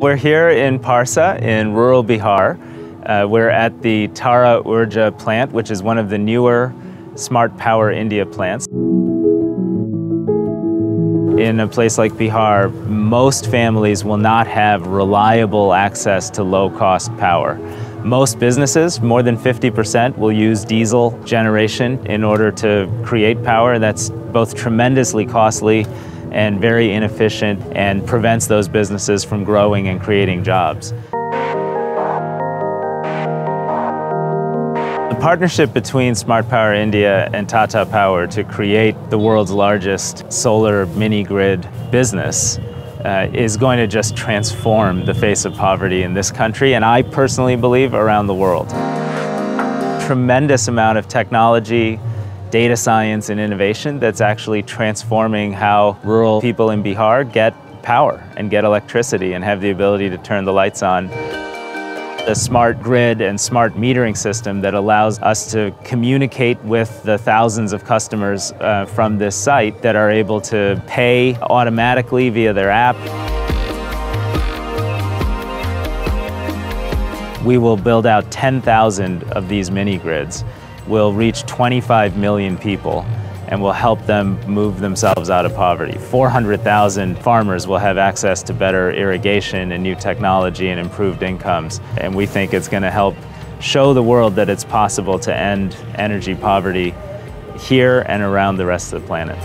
We're here in Parsa in rural Bihar. Uh, we're at the Tara Urja plant, which is one of the newer Smart Power India plants. In a place like Bihar, most families will not have reliable access to low-cost power. Most businesses, more than 50%, will use diesel generation in order to create power. That's both tremendously costly and very inefficient and prevents those businesses from growing and creating jobs. The partnership between Smart Power India and Tata Power to create the world's largest solar mini grid business uh, is going to just transform the face of poverty in this country and I personally believe around the world. Tremendous amount of technology, data science and innovation that's actually transforming how rural people in Bihar get power and get electricity and have the ability to turn the lights on. The smart grid and smart metering system that allows us to communicate with the thousands of customers uh, from this site that are able to pay automatically via their app. We will build out 10,000 of these mini grids We'll reach 25 million people and will help them move themselves out of poverty. 400,000 farmers will have access to better irrigation and new technology and improved incomes. And we think it's going to help show the world that it's possible to end energy poverty here and around the rest of the planet.